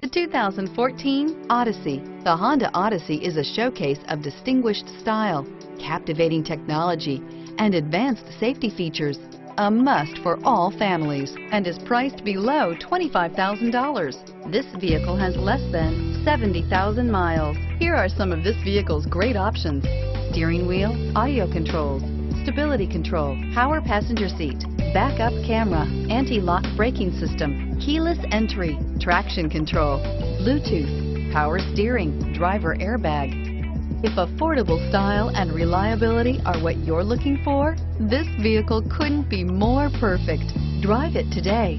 The 2014 Odyssey. The Honda Odyssey is a showcase of distinguished style, captivating technology, and advanced safety features. A must for all families and is priced below $25,000. This vehicle has less than 70,000 miles. Here are some of this vehicle's great options. Steering wheel, audio controls, stability control, power passenger seat, backup camera, anti-lock braking system, keyless entry, traction control, Bluetooth, power steering, driver airbag. If affordable style and reliability are what you're looking for, this vehicle couldn't be more perfect. Drive it today.